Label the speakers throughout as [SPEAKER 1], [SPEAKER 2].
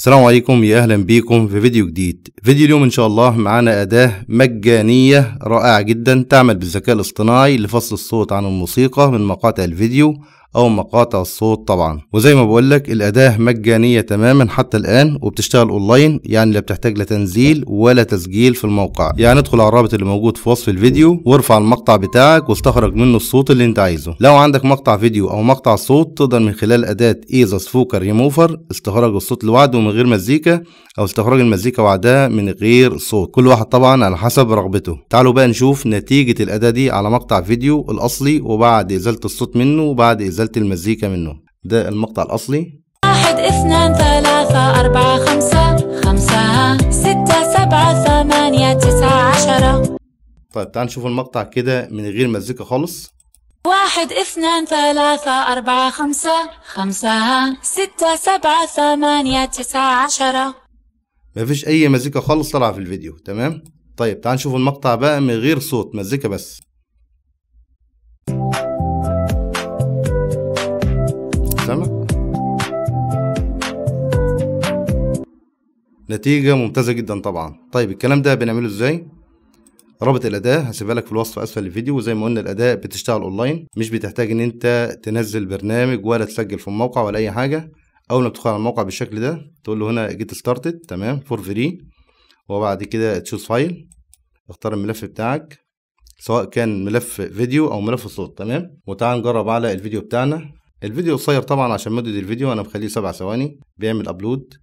[SPEAKER 1] السلام عليكم يا أهلا بيكم في فيديو جديد. فيديو اليوم إن شاء الله معانا أداة مجانية رائعة جدا تعمل بالذكاء الاصطناعي لفصل الصوت عن الموسيقى من مقاطع الفيديو. أو مقاطع الصوت طبعا. وزي ما بقولك الأداة مجانية تماما حتى الآن وبتشتغل أونلاين يعني لا بتحتاج لا تنزيل ولا تسجيل في الموقع. يعني ادخل على الرابط اللي موجود في وصف الفيديو وارفع المقطع بتاعك واستخرج منه الصوت اللي انت عايزه. لو عندك مقطع فيديو أو مقطع صوت تقدر من خلال أداة ايزاس فوكر ريموفر استخراج الصوت لوحده من غير مزيكا أو استخراج المزيكا وحدها من غير صوت. كل واحد طبعا على حسب رغبته. تعالوا بقى نشوف نتيجة الأداة دي على مقطع فيديو الأصلي وبعد إزالة الصوت منه وبعد ازالة المزيكا منه. ده المقطع الأصلي.
[SPEAKER 2] واحد اثنان ثلاثة أربعة خمسة خمسة ستة سبعة ثمانية تسعة عشرة.
[SPEAKER 1] طيب تعال نشوف المقطع كده من غير مزيكا خالص.
[SPEAKER 2] واحد اثنان ثلاثة أربعة خمسة خمسة ستة سبعة ثمانية تسعة عشرة.
[SPEAKER 1] مفيش أي مزيكا خالص طالعة في الفيديو تمام؟ طيب تعال نشوف المقطع بقى من غير صوت مزيكا بس. نتيجة ممتازة جدا طبعا. طيب الكلام ده بنعمله إزاي؟ رابط الأداة هسيبها لك في الوصف أسفل الفيديو. وزي ما قلنا الأداة بتشتغل أونلاين مش بتحتاج إن أنت تنزل برنامج ولا تسجل في الموقع ولا أي حاجة. أول ما تدخل على الموقع بالشكل ده تقول له هنا get started تمام for free وبعد كده choose file اختار الملف بتاعك سواء كان ملف فيديو أو ملف صوت تمام؟ وتعال نجرب على الفيديو بتاعنا. الفيديو قصير طبعا عشان مدة الفيديو أنا مخليه سبع ثواني. بيعمل upload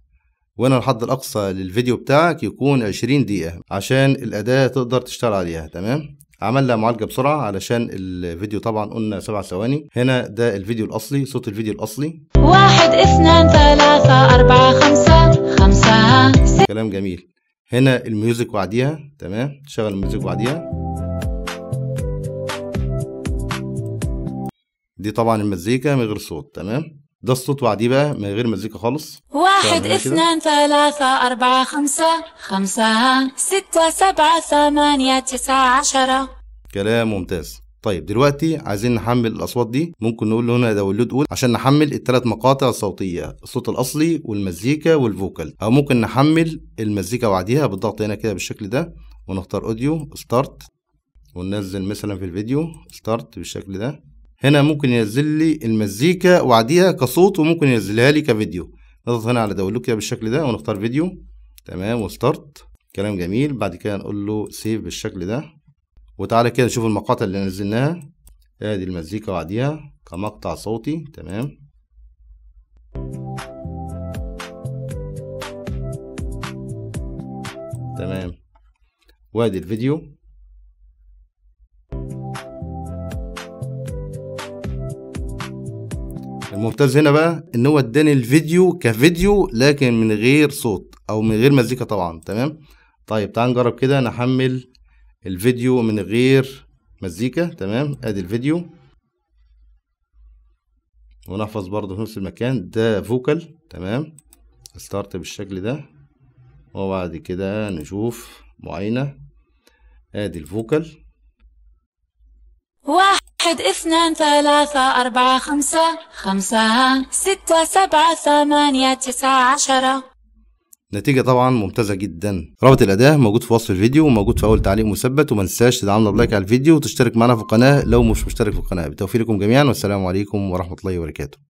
[SPEAKER 1] وأنا الحد الأقصى للفيديو بتاعك يكون 20 دقيقة عشان الأداة تقدر تشتغل عليها تمام؟ عمل لها معالجة بسرعة علشان الفيديو طبعا قلنا سبع ثواني. هنا ده الفيديو الأصلي صوت الفيديو الأصلي.
[SPEAKER 2] واحد اثنان ثلاثة أربعة خمسة خمسة.
[SPEAKER 1] كلام جميل. هنا ال music لوحديها تمام؟ تشغل ال music لوحديها دي طبعا المزيكا من غير صوت تمام؟ ده الصوت لوحديه بقى من غير مزيكا خالص.
[SPEAKER 2] واحد. اثنان ثلاثة أربعة خمسة خمسة ستة سبعة ثمانية تسعة عشرة.
[SPEAKER 1] كلام ممتاز. طيب دلوقتي عايزين نحمل الأصوات دي. ممكن نقول له هنا download all عشان نحمل الثلاث مقاطع الصوتية الصوت الأصلي والمزيكا وال vocal. أو ممكن نحمل المزيكا لوحديها بالضغط هنا كده بالشكل ده ونختار audio start وننزل مثلا في الفيديو start بالشكل ده. هنا ممكن ينزل لي المزيكا لوحديها كصوت وممكن ينزلها لي كفيديو. نضغط هنا على download بالشكل ده ونختار فيديو. تمام و start. كلام جميل. بعد كده نقول له save بالشكل ده. وتعالى كده نشوف المقاطع اللي نزلناها. ادي المزيكا لوحديها كمقطع صوتي. تمام. تمام. وادي الفيديو. الممتاز هنا بقى إن هو اداني الفيديو كفيديو لكن من غير صوت أو من غير مزيكا طبعا تمام؟ طيب تعال نجرب كده نحمل الفيديو من غير مزيكا تمام؟ أدي الفيديو. ونحفظ برضه في نفس المكان ده فوكال تمام؟ start بالشكل ده. وبعد كده نشوف معاينة. أدي ال vocal.
[SPEAKER 2] واحد اثنان ثلاثة أربعة خمسة خمسة ستة سبعة ثمانية تسعة عشرة.
[SPEAKER 1] نتيجة طبعا ممتازة جدا. رابط الأداة موجود في وصف الفيديو وموجود في أول تعليق مثبت وما تنساش تدعمنا ب like على الفيديو وتشترك معنا في القناة لو مش مشترك في القناة. بالتوفيق لكم جميعا والسلام عليكم ورحمة الله وبركاته.